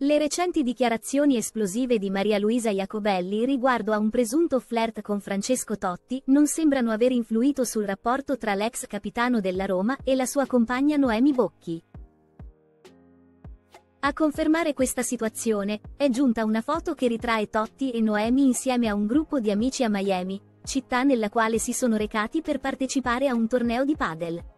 Le recenti dichiarazioni esplosive di Maria Luisa Iacobelli riguardo a un presunto flirt con Francesco Totti non sembrano aver influito sul rapporto tra l'ex capitano della Roma e la sua compagna Noemi Bocchi. A confermare questa situazione, è giunta una foto che ritrae Totti e Noemi insieme a un gruppo di amici a Miami, città nella quale si sono recati per partecipare a un torneo di padel.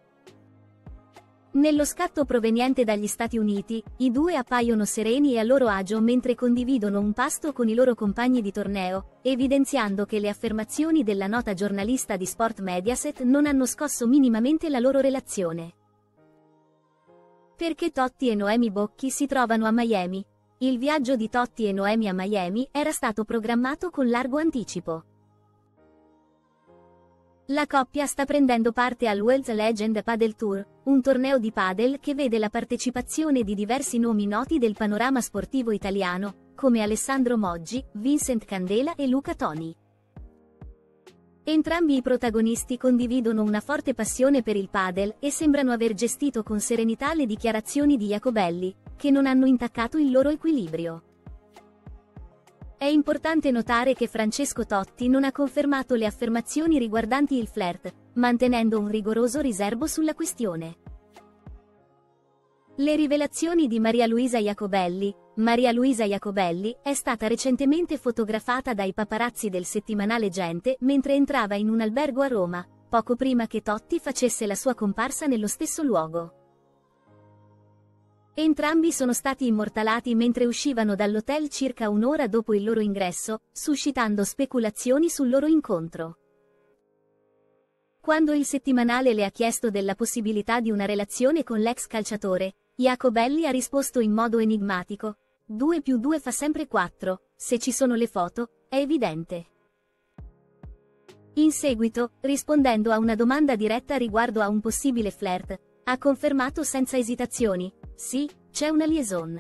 Nello scatto proveniente dagli Stati Uniti, i due appaiono sereni e a loro agio mentre condividono un pasto con i loro compagni di torneo, evidenziando che le affermazioni della nota giornalista di Sport Mediaset non hanno scosso minimamente la loro relazione. Perché Totti e Noemi Bocchi si trovano a Miami? Il viaggio di Totti e Noemi a Miami era stato programmato con largo anticipo. La coppia sta prendendo parte al World's Legend Padel Tour, un torneo di padel che vede la partecipazione di diversi nomi noti del panorama sportivo italiano, come Alessandro Moggi, Vincent Candela e Luca Toni. Entrambi i protagonisti condividono una forte passione per il padel e sembrano aver gestito con serenità le dichiarazioni di Jacobelli, che non hanno intaccato il loro equilibrio. È importante notare che Francesco Totti non ha confermato le affermazioni riguardanti il flirt, mantenendo un rigoroso riservo sulla questione. Le rivelazioni di Maria Luisa Jacobelli, Maria Luisa Jacobelli è stata recentemente fotografata dai paparazzi del settimanale Gente mentre entrava in un albergo a Roma, poco prima che Totti facesse la sua comparsa nello stesso luogo. Entrambi sono stati immortalati mentre uscivano dall'hotel circa un'ora dopo il loro ingresso, suscitando speculazioni sul loro incontro. Quando il settimanale le ha chiesto della possibilità di una relazione con l'ex calciatore, Jacobelli ha risposto in modo enigmatico, 2 più 2 fa sempre 4, se ci sono le foto, è evidente. In seguito, rispondendo a una domanda diretta riguardo a un possibile flirt, ha confermato senza esitazioni, sì, c'è una liaison.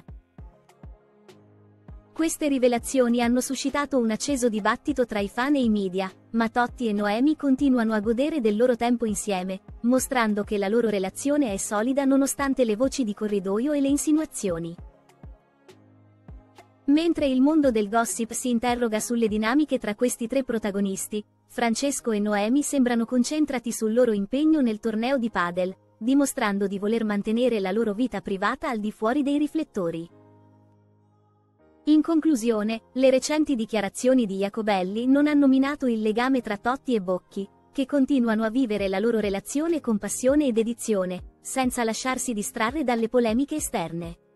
Queste rivelazioni hanno suscitato un acceso dibattito tra i fan e i media, ma Totti e Noemi continuano a godere del loro tempo insieme, mostrando che la loro relazione è solida nonostante le voci di corridoio e le insinuazioni. Mentre il mondo del gossip si interroga sulle dinamiche tra questi tre protagonisti, Francesco e Noemi sembrano concentrati sul loro impegno nel torneo di padel, dimostrando di voler mantenere la loro vita privata al di fuori dei riflettori. In conclusione, le recenti dichiarazioni di Jacobelli non hanno minato il legame tra Totti e Bocchi, che continuano a vivere la loro relazione con passione ed edizione, senza lasciarsi distrarre dalle polemiche esterne.